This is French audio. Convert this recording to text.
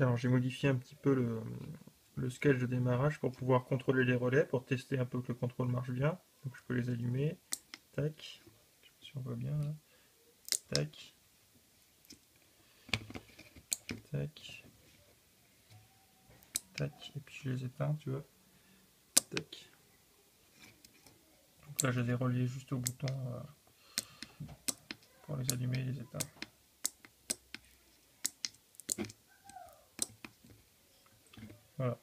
Alors j'ai modifié un petit peu le, sketch de démarrage pour pouvoir contrôler les relais, pour tester un peu que le contrôle marche bien. Donc je peux les allumer. Tac. Je sais pas si on voit bien là. Tac. Tac. Tac. Et puis je les éteins, tu vois. Tac. Donc là je les ai reliés juste au bouton euh, pour les allumer et les éteindre. Right.